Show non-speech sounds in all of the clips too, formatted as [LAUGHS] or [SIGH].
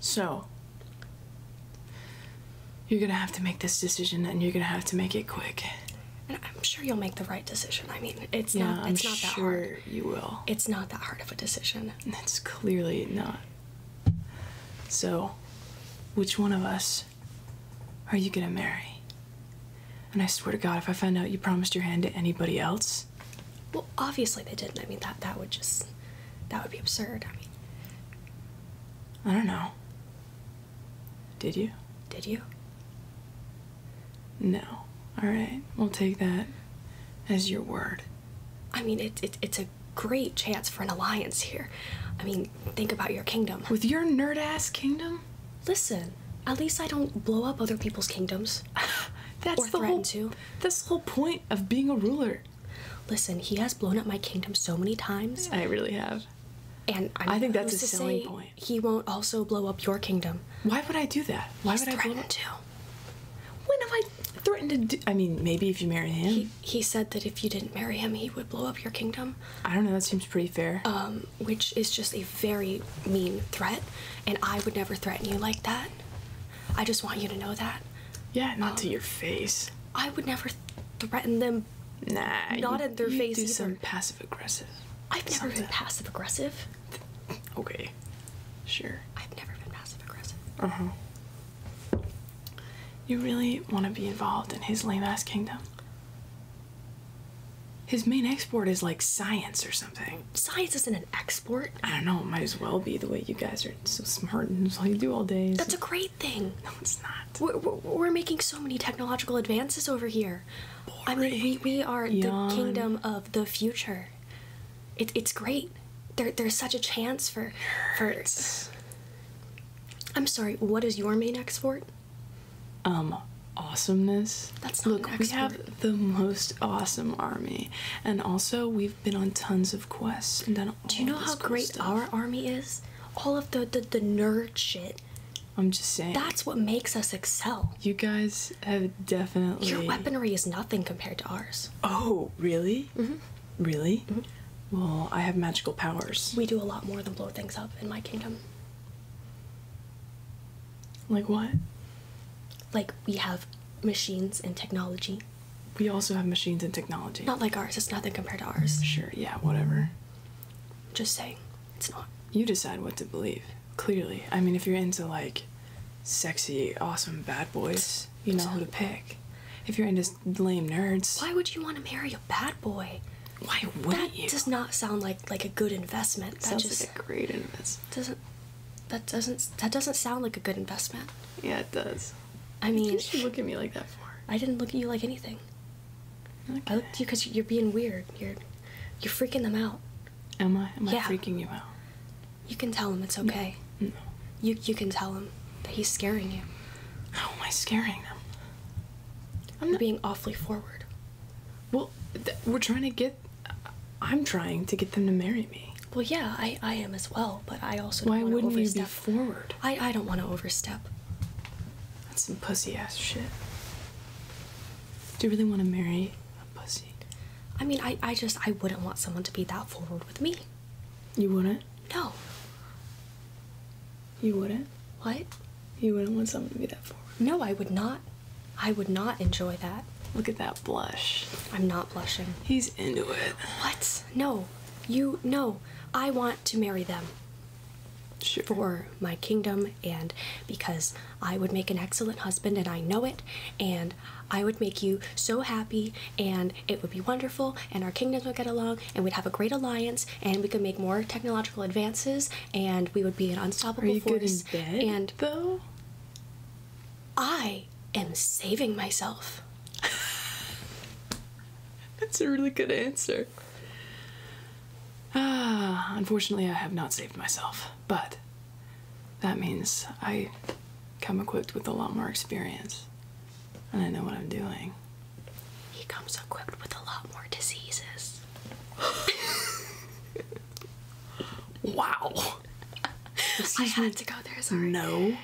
So, you're gonna have to make this decision and you're gonna have to make it quick. And I'm sure you'll make the right decision. I mean, it's Yeah, not I'm it's not that sure hard. you will. It's not that hard of a decision. It's clearly not. So, which one of us are you gonna marry? And I swear to God, if I find out you promised your hand to anybody else, Well, obviously they didn't. I mean, that that would just that would be absurd. I mean, I don't know. Did you? did you? No. Alright, we'll take that as your word. I mean, it, it it's a great chance for an alliance here. I mean, think about your kingdom. With your nerd ass kingdom? Listen, at least I don't blow up other people's kingdoms. [LAUGHS] That's Or the whole to. That's the whole point of being a ruler. Listen, he has blown up my kingdom so many times, I really have. And I, I think that's a selling point. He won't also blow up your kingdom. Why would I do that? Why He's would I blow up? to. When have I threatened to do? I mean, maybe if you marry him. He, he said that if you didn't marry him, he would blow up your kingdom, I don't know. That seems pretty fair. um, which is just a very mean threat, and I would never threaten you like that. I just want you to know that. yeah, not to your face. I would never threaten them. Nah. Not you- in their you face do either. some passive aggressive. I've never been passive aggressive. Okay. Sure. I've never been passive aggressive. Uh huh. You really want to be involved in his lame ass kingdom? His main export is like science or something. Science isn't an export. I don't know. It might as well be the way you guys are so smart and that's all you do all day. That's a great thing. no, it's not. We're, we're, making so many technological advances over here. I mean, we, we are the kingdom of the future. It, it's great. There, there's such a chance for, for. I'm sorry. What is your main export? um awesomeness. That's not Look, we have the most awesome army, and also we've been on tons of quests and done all Do you know how cool great stuff. our army is? All of the, the the nerd shit. I'm just saying. That's what makes us excel. you guys have definitely. Your weaponry is nothing compared to ours. Oh, really? Mm-hmm. Really? Well, I have magical powers. We do a lot more than blow things up in my kingdom. Like what? Like we have machines and technology. We also have machines and technology. Not like ours. It's nothing compared to ours. Sure, yeah, whatever. Just saying, it's not. You decide what to believe. Clearly. I mean, if you're into like sexy, awesome bad boys, you know who to pick. If you're into lame nerds, Why would you want to marry a bad boy? Why wouldn't That you? does not sound like like a good investment. That Sounds just like a great investment. doesn't. That doesn't. That doesn't sound like a good investment. Yeah, it does. I mean, You look at me like that for. I didn't look at you like anything. I looked at you because you're being weird. You're, you're freaking them out. Am I? Am I freaking you out? You can tell him it's okay. No. You you can tell him that he's scaring you. How am I scaring them? I'm being awfully forward. Well, th- we're trying to get. I'm trying to get them to marry me. Well, yeah, I, I am as well, but I also don't Why wouldn't you be forward? I, I don't want to overstep. That's some pussy ass shit. Do you really want to marry a pussy? I mean, I, I just I wouldn't want someone to be that forward with me. You wouldn't? No. You wouldn't? What? You wouldn't want someone to be that forward. No, I would not. I would not enjoy that. Look at that blush. I'm not blushing. He's into it. What? No. You no. I want to marry them Sure. for my kingdom and because I would make an excellent husband and I know it and I would make you so happy and it would be wonderful and our kingdoms would get along and we'd have a great alliance and we could make more technological advances and we would be an unstoppable Are you good in force bed? and though? I am saving myself. That's a really good answer. Ah, unfortunately, I have not saved myself, but that means I come equipped with a lot more experience, and I know what I'm doing. He comes equipped with a lot more diseases. [LAUGHS] Wow. I had me. to go there, sorry. No,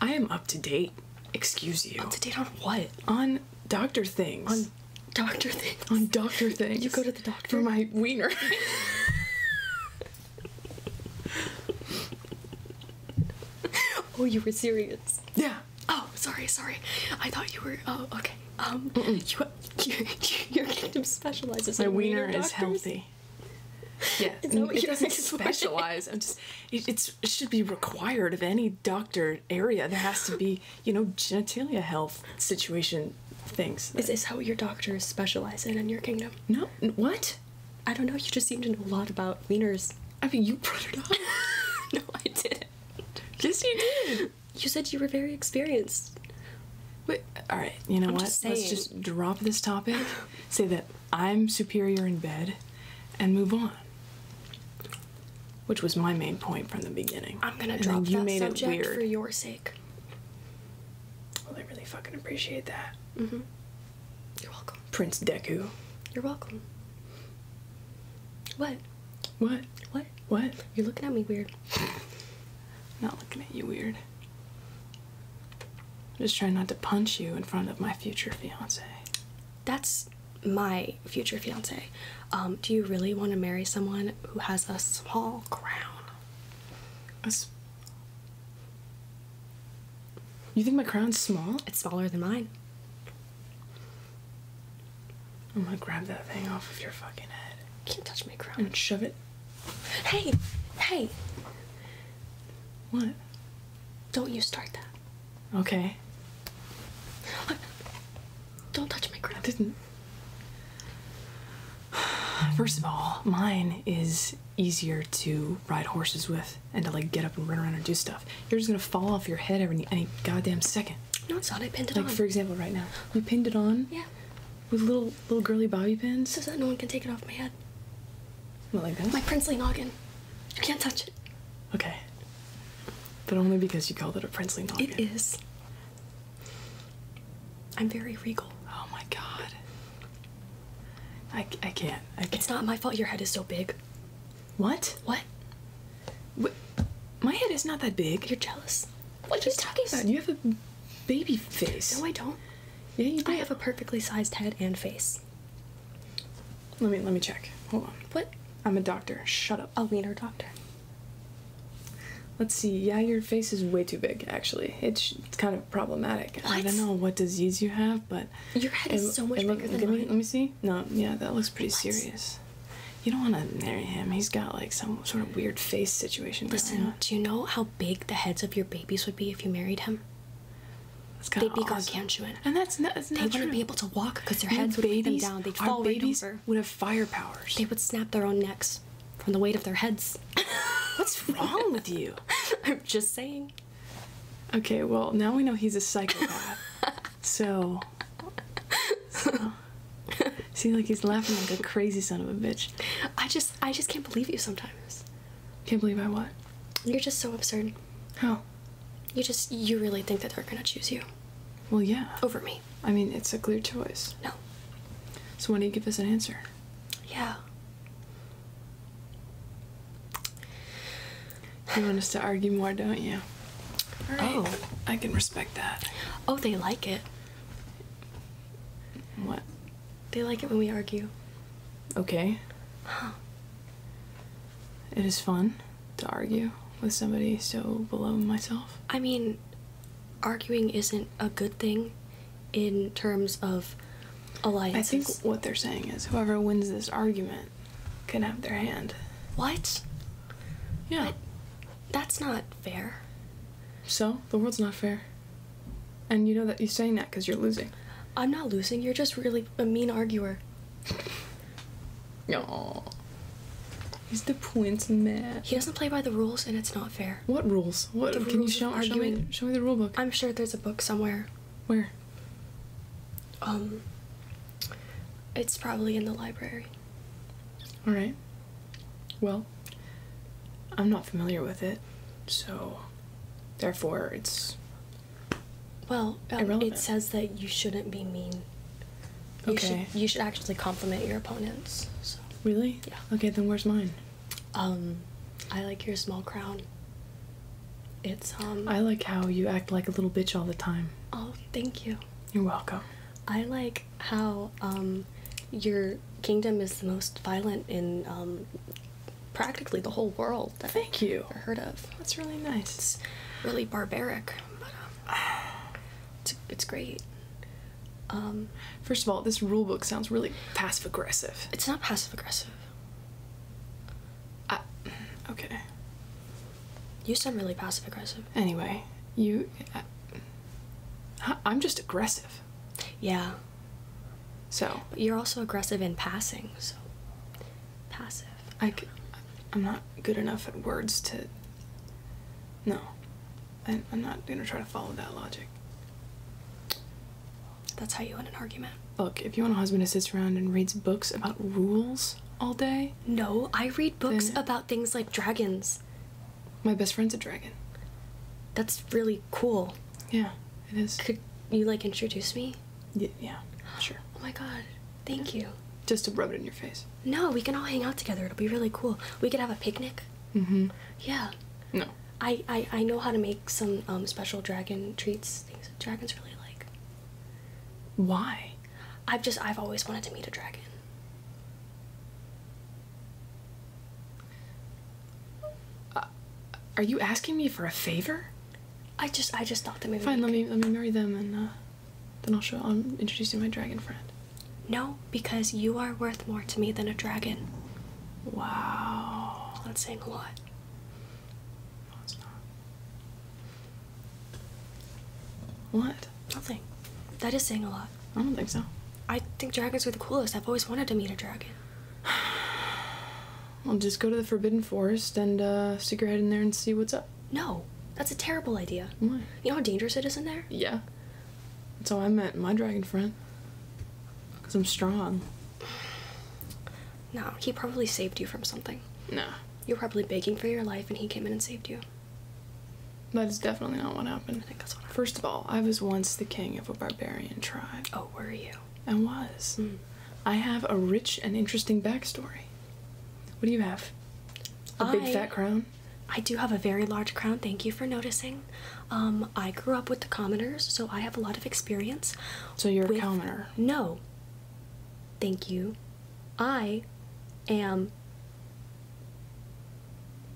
I am up to date. Excuse you. Up to date on what? On doctor things. On doctor things. on doctor things. You go to the doctor? for my wiener. [LAUGHS] Oh, you were serious. Yeah. Oh, sorry, sorry. I thought you were. Oh, okay. Um, you, your, your kingdom specializes My in wiener wiener is healthy. Yeah, [LAUGHS] Is that what it doesn't [LAUGHS] specialize. I'm just, it, it's, it should be required of any doctor area. There has to be, you know, genitalia health situation things. Is this how your doctors specialize in in your kingdom? no, what? I don't know. You just seem to know a lot about wieners. I mean, you brought it up. [LAUGHS] no, I didn't. yes, you did. You said you were very experienced. Wait, all right, you know I'm what? just Let's just drop this topic, say that I'm superior in bed, and move on. Which was my main point from the beginning. I'm gonna And drop that made subject it weird. for your sake. Fucking appreciate that. Mhm. You're welcome. Prince Deku. You're welcome. What? What? What? What? You're looking at me weird. [LAUGHS] Not looking at you weird. I'm just trying not to punch you in front of my future fiance. That's my future fiance. Um, do you really want to marry someone who has a small crown? That's- You think my crown's small? It's smaller than mine. I'm gonna grab that thing off of your fucking head Can't touch my crown. and shove it. Hey, hey! What? Don't you start that. Okay. Don't touch my I crown. didn't. First of all, mine is easier to ride horses with and to like get up and run around and do stuff. You're just gonna fall off your head every any goddamn second. No, it's not. I pinned it Like on. Like for example, right now, you pinned it on yeah, with little little girly bobby pins. so that no one can take it off my head. Not like that? My princely noggin. You can't touch it. Okay. But only because you called it a princely noggin. It is. I'm very regal. Oh my god. I, I can't. I can't. It's not my fault your head is so big. What? What? What? My head is not that big. You're jealous. What are you talking about? You have a baby face. No, I don't. yeah, you do. I have a perfectly sized head and face. Let me let me check. Hold on. What? I'm a doctor. Shut up. A wiener doctor. Let's see. Yeah, your face is way too big. Actually, it's, it's kind of problematic. I don't know what disease you have, but Your head is it- so much look- bigger than mine. Let me see. No, yeah, that looks pretty What? serious. You don't want to marry him. He's got like some sort of weird face situation. going Listen, on. do you know how big the heads of your babies would be if you married him? They'd be awesome. gargantuan. And that's not, that's They wouldn't true. be able to walk because their heads would weigh them down. They'd fall right babies over. would have fire powers. They would snap their own necks from the weight of their heads. [LAUGHS] What's wrong with you? [LAUGHS] I'm just saying. Okay, well now we know he's a psychopath. so, so see, like he's laughing like a crazy son of a bitch. I just, I just can't believe you sometimes. Can't believe I what? You're just so absurd. How? You just, you really think that they're gonna choose you Well, yeah. over me? I mean, it's a clear choice. No. So when do you give us an answer? Yeah. You want us to argue more, don't you? All right. Oh. I can respect that. Oh, they like it. What? They like it when we argue. Okay. It is fun to argue with somebody so below myself. I mean, arguing isn't a good thing in terms of alliances. I think what they're saying is whoever wins this argument can have their hand. What? Yeah. That's not fair. So the world's not fair. And you know that you're saying that because you're losing. I'm not losing. You're just really a mean arguer. Aww. He's the points man. He doesn't play by the rules, and it's not fair. What rules? What The can you rules of show, show me? Show me the rule book. I'm sure there's a book somewhere. Where? Um, it's probably in the library. All right. Well, I'm not familiar with it, so therefore it's Well, um, it says that you shouldn't be mean. You Okay. Should, you should actually compliment your opponents. So, really Yeah. Okay, then where's mine? um, I like your small crown. It's um. I like how you act like a little bitch all the time. oh, thank you. You're welcome. I like how um, your kingdom is the most violent in um, practically the whole world that Thank you. I've ever heard of. That's really nice. It's really barbaric, but um, it's it's great. Um, First of all, this rule book sounds really passive aggressive. it's not passive aggressive. I, okay. You sound really passive aggressive. Anyway, you. I, I'm just aggressive. Yeah, So, but you're also aggressive in passing, so passive. I, I'm not good enough at words to. No. I, I'm not gonna try to follow that logic. That's how you win an argument. Look, if you want a husband who sits around and reads books about rules all day, No, I read books about things like dragons. my best friend's a dragon. That's really cool. Yeah, it is. Could you like introduce me? Y- yeah, sure. Oh my god, thank you. Just to rub it in your face. No, we can all hang out together. It'll be really cool. We could have a picnic. Mm-hmm. Yeah. No. I, I, I know how to make some um, special dragon treats, things that dragons really like. Why? I've just, I've always wanted to meet a dragon. Are you asking me for a favor? I just, I just thought that maybe. Fine, let me let me marry them and uh, then I'll show. I'll introduce you to my dragon friend. No, because you are worth more to me than a dragon. Wow. That's saying a lot. No, it's not. What? Nothing. That is saying a lot. I don't think so. I think dragons are the coolest. I've always wanted to meet a dragon. [SIGHS] I'll just go to the Forbidden Forest and uh, stick your head in there and see what's up. No, that's a terrible idea. Why? You know how dangerous it is in there? Yeah. That's how I met my dragon friend. Cause I'm strong. No, he probably saved you from something. No. You were probably begging for your life and he came in and saved you. that is definitely not what happened. I think that's what happened. First of all, I was once the king of a barbarian tribe. Oh, were you? I was. Mm. I have a rich and interesting backstory. What do you have? A big fat crown? I do have a very large crown. Thank you for noticing. Um, I grew up with the commoners, so I have a lot of experience. So you're a commoner. No. Thank you. I am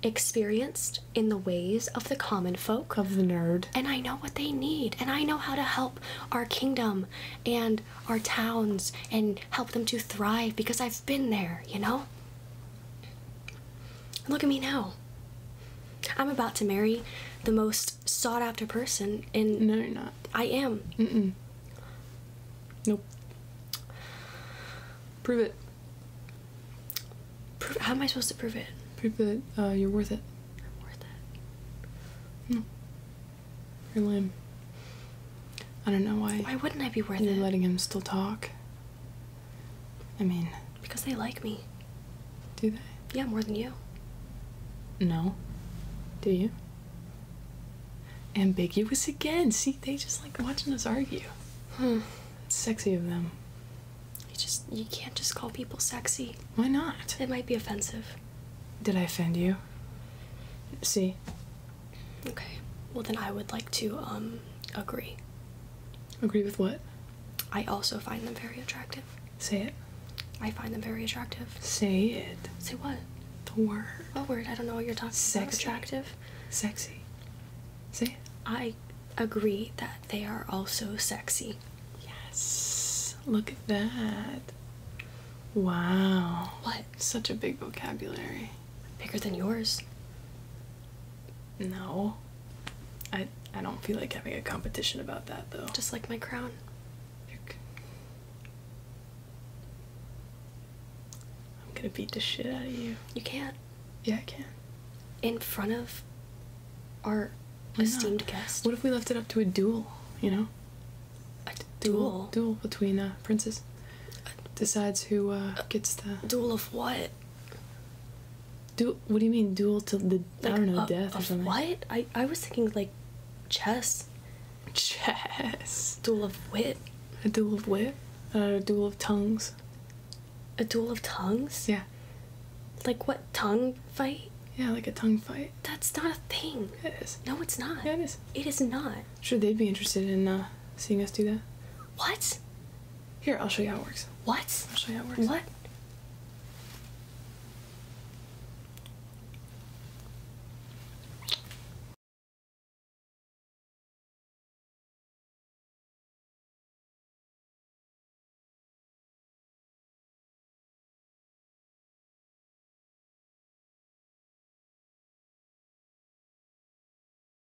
experienced in the ways of the common folk. Of the nerd. and I know what they need, and I know how to help our kingdom and our towns and help them to thrive because I've been there, you know? Look at me now. I'm about to marry the most sought after person in. No, you're not. I am. Mm-mm. Nope. Prove it. Prove, how am I supposed to prove it? Prove that uh, you're worth it. I'm worth it. You're lame. I don't know why Why wouldn't I be worth you're it? letting him still talk. I mean, Because they like me. do they? Yeah, more than you. No. Do you? Ambiguous again. See, they just like watching us argue. Hmm. It's sexy of them. You can't just call people sexy. Why not? It might be offensive. Did I offend you? See, Okay. Well then I would like to um agree. agree with what? I also find them very attractive. Say it. I find them very attractive. Say it. Say what? The word. What word? I don't know what you're talking about. Sexy. Attractive. Sexy. Say it. I agree that they are also sexy. Yes. Look at that. Wow. What? Such a big vocabulary. Bigger than yours. No. I I don't feel like having a competition about that though. Just like my crown. I'm gonna beat the shit out of you. You can't. Yeah, I can. In front of our Why not? esteemed guest. What if we left it up to a duel? You know, A duel. duel between uh, princes. Decides who uh, gets the Duel of what? duel. What do you mean duel to the I don't know of- death or something? What? I, I was thinking like chess. Chess. Duel of wit. A duel of wit. Uh, a duel of tongues. A duel of tongues? Yeah. Like what tongue fight? Yeah, like a tongue fight. That's not a thing. It is. No, it's not. Yeah, it is. It is not. Sure, they'd be interested in uh, seeing us do that. What? Here, I'll show you how it works. What? I'll show you how it works. What?